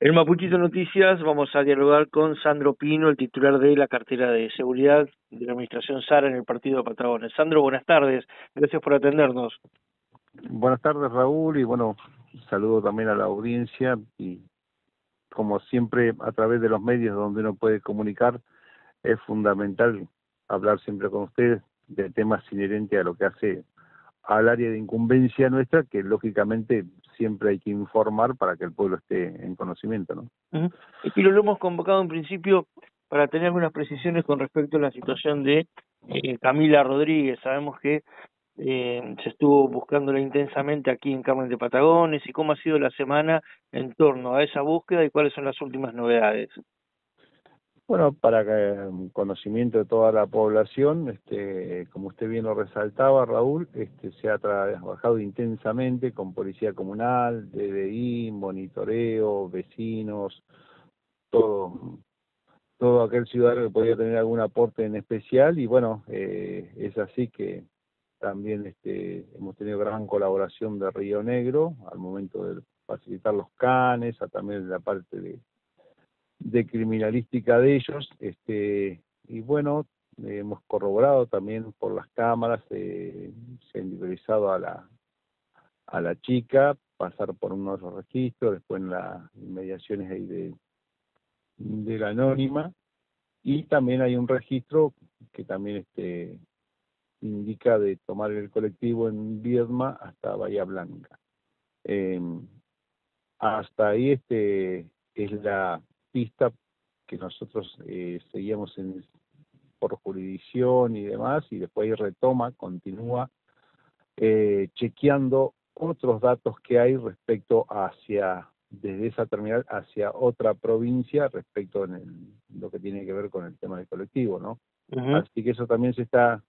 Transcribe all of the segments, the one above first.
En Mapuchito Noticias vamos a dialogar con Sandro Pino, el titular de la cartera de seguridad de la Administración Sara en el Partido de Patagones. Sandro, buenas tardes, gracias por atendernos. Buenas tardes Raúl y bueno, saludo también a la audiencia y como siempre a través de los medios donde uno puede comunicar es fundamental hablar siempre con ustedes de temas inherentes a lo que hace al área de incumbencia nuestra, que lógicamente siempre hay que informar para que el pueblo esté en conocimiento, ¿no? Y lo hemos convocado en principio para tener algunas precisiones con respecto a la situación de eh, Camila Rodríguez. Sabemos que eh, se estuvo buscándola intensamente aquí en Carmen de Patagones y cómo ha sido la semana en torno a esa búsqueda y cuáles son las últimas novedades. Bueno, para que, conocimiento de toda la población, este, como usted bien lo resaltaba, Raúl, este, se ha trabajado intensamente con policía comunal, DDI, monitoreo, vecinos, todo, todo aquel ciudadano que podía tener algún aporte en especial. Y bueno, eh, es así que también este, hemos tenido gran colaboración de Río Negro al momento de facilitar los canes, a también la parte de de criminalística de ellos, este, y bueno, hemos corroborado también por las cámaras, eh, se ha individualizado a la, a la chica, pasar por uno de los registros, después en las inmediaciones ahí de, de la anónima, y también hay un registro que también este indica de tomar el colectivo en Viedma hasta Bahía Blanca. Em, hasta ahí este es la que nosotros eh, seguíamos en, por jurisdicción y demás, y después retoma, continúa eh, chequeando otros datos que hay respecto hacia, desde esa terminal hacia otra provincia respecto en lo que tiene que ver con el tema del colectivo, ¿no? Así que eso también se está,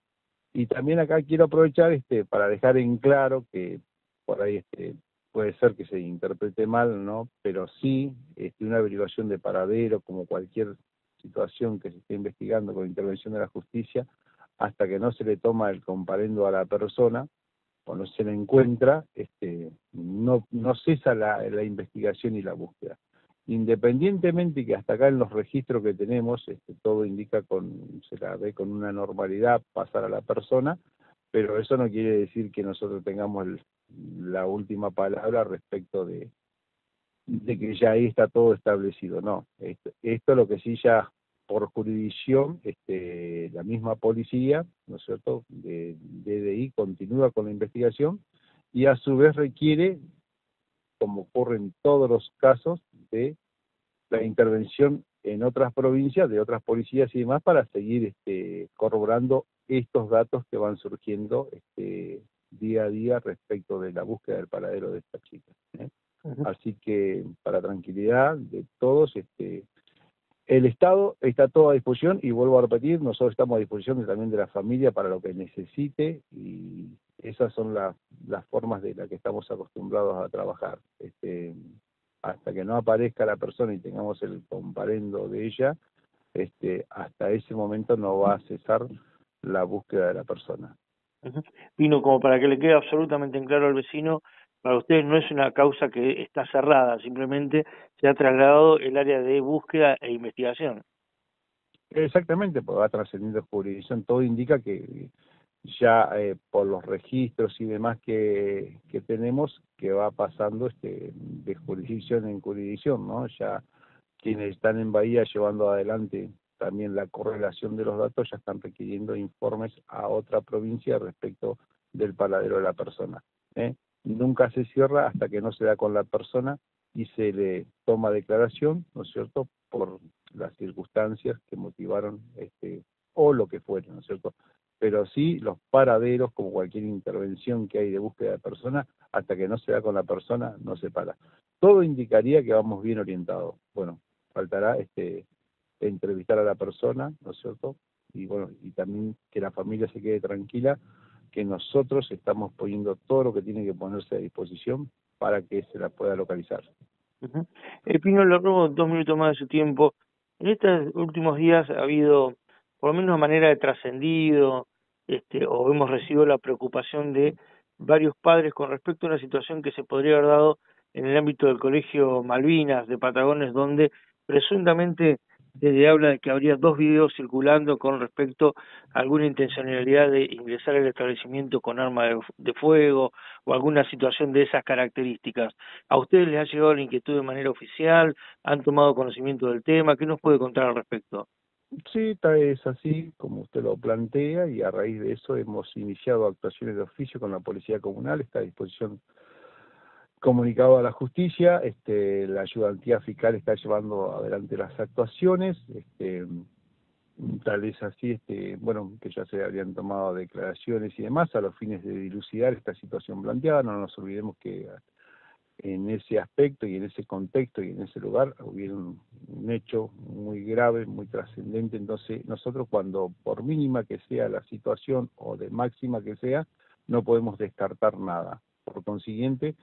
y también acá quiero aprovechar este para dejar en claro que por ahí este puede ser que se interprete mal, ¿no? Pero sí, este, una averiguación de paradero, como cualquier situación que se esté investigando con intervención de la justicia, hasta que no se le toma el comparendo a la persona o no se le encuentra, este, no, no cesa la, la investigación y la búsqueda. Independientemente que hasta acá en los registros que tenemos, este, todo indica con, se la ve con una normalidad pasar a la persona, pero eso no quiere decir que nosotros tengamos el, la última palabra respecto de, que ya ahí está todo establecido. No, esto, esto lo que sí ya por jurisdicción, este, la misma policía, ¿no es cierto?, de DDI continúa con la investigación y a su vez requiere, como ocurre en todos los casos, de la intervención en otras provincias, de otras policías y demás, para seguir este, corroborando estos datos que van surgiendo este, día a día respecto de la búsqueda del paradero de esta chica. ¿eh? Así que para tranquilidad de todos, este, el Estado está todo a disposición y vuelvo a repetir, nosotros estamos a disposición también de la familia para lo que necesite y esas son las formas de las que estamos acostumbrados a trabajar. Este, hasta que no aparezca la persona y tengamos el comparendo de ella, este, hasta ese momento no va a cesar la búsqueda de la persona. Vino como para que le quede absolutamente en claro al vecino, para ustedes no es una causa que está cerrada, simplemente se ha trasladado el área de búsqueda e investigación. Exactamente, porque va trascendiendo jurisdicción, todo indica que ya eh, por los registros y demás que, que tenemos, que va pasando este de jurisdicción en jurisdicción, ¿no? Ya quienes están en Bahía llevando adelante también la correlación de los datos ya están requiriendo informes a otra provincia respecto del paradero de la persona. ¿eh? Nunca se cierra hasta que no se da con la persona y se le toma declaración, ¿no es cierto?, por las circunstancias que motivaron este o lo que fuera, ¿no es cierto? Pero sí los paraderos, como cualquier intervención que hay de búsqueda de persona, hasta que no se da con la persona, no se para. Todo indicaría que vamos bien orientados. Bueno, faltará este entrevistar a la persona, ¿no es cierto? Y bueno, y también que la familia se quede tranquila, que nosotros estamos poniendo todo lo que tiene que ponerse a disposición para que se la pueda localizar. El Pino le robo dos minutos más de su tiempo. En estos últimos días ha habido, por lo menos de manera de trascendido, este, o hemos recibido la preocupación de varios padres con respecto a una situación que se podría haber dado en el ámbito del Colegio Malvinas de Patagones, donde presuntamente se habla de que habría dos videos circulando con respecto a alguna intencionalidad de ingresar al establecimiento con arma de, fuego o alguna situación de esas características. ¿A ustedes les ha llegado la inquietud de manera oficial? ¿Han tomado conocimiento del tema? ¿Qué nos puede contar al respecto? Sí, es así como usted lo plantea y a raíz de eso hemos iniciado actuaciones de oficio con la Policía Comunal, está a disposición comunicado a la justicia, este, la ayudantía fiscal está llevando adelante las actuaciones, este, tal vez así, este, bueno, que ya se habían tomado declaraciones y demás a los fines de dilucidar esta situación planteada, no nos olvidemos que en ese aspecto y en ese contexto y en ese lugar hubiera un, hecho muy grave, muy trascendente, entonces nosotros cuando por mínima que sea la situación o de máxima que sea, no podemos descartar nada. Por consiguiente,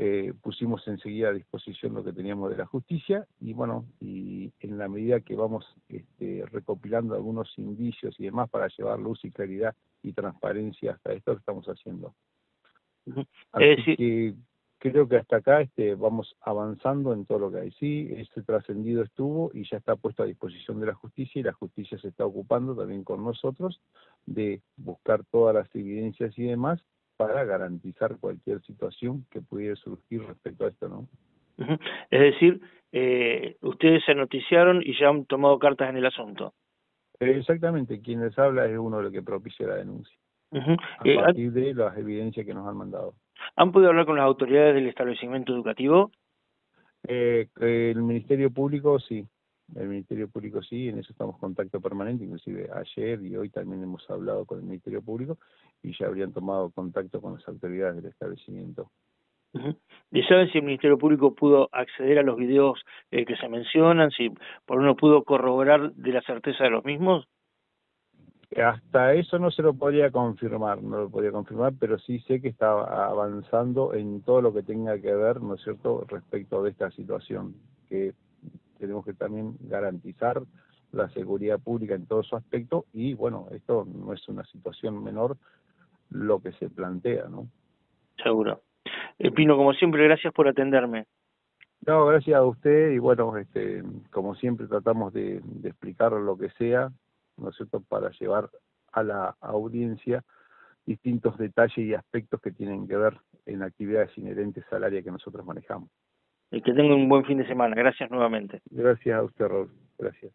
eh, pusimos enseguida a disposición lo que teníamos de la justicia y bueno, y en la medida que vamos este, recopilando algunos indicios y demás para llevar luz y claridad y transparencia hasta esto que estamos haciendo. Así que creo que hasta acá este, vamos avanzando en todo lo que hay. Sí, este trascendido estuvo y ya está puesto a disposición de la justicia y la justicia se está ocupando también con nosotros de buscar todas las evidencias y demás para garantizar cualquier situación que pudiera surgir respecto a esto, ¿no? Es decir, eh, ustedes se noticiaron y ya han tomado cartas en el asunto. exactamente, quien les habla es uno de los que propicia la denuncia, a eh, partir de las evidencias que nos han mandado. ¿Han podido hablar con las autoridades del establecimiento educativo? Eh, el Ministerio Público sí, el Ministerio Público sí, en eso estamos en contacto permanente, inclusive ayer y hoy también hemos hablado con el Ministerio Público y ya habrían tomado contacto con las autoridades del establecimiento. ¿Y saben si el Ministerio Público pudo acceder a los videos eh, que se mencionan, si por uno pudo corroborar de la certeza de los mismos? Hasta eso no se lo podría confirmar, no lo podría confirmar, pero sí sé que está avanzando en todo lo que tenga que ver, ¿no es cierto?, respecto de esta situación, que tenemos que también garantizar la seguridad pública en todo su aspecto y bueno, esto no es una situación menor lo que se plantea, ¿no? Seguro. Eh, Pino, como siempre, gracias por atenderme. No, gracias a usted y bueno, este, como siempre tratamos de, de explicar lo que sea, ¿no es cierto?, para llevar a la audiencia distintos detalles y aspectos que tienen que ver en actividades inherentes al área que nosotros manejamos. Y que tenga un buen fin de semana. Gracias nuevamente. Gracias a usted, Raúl. Gracias.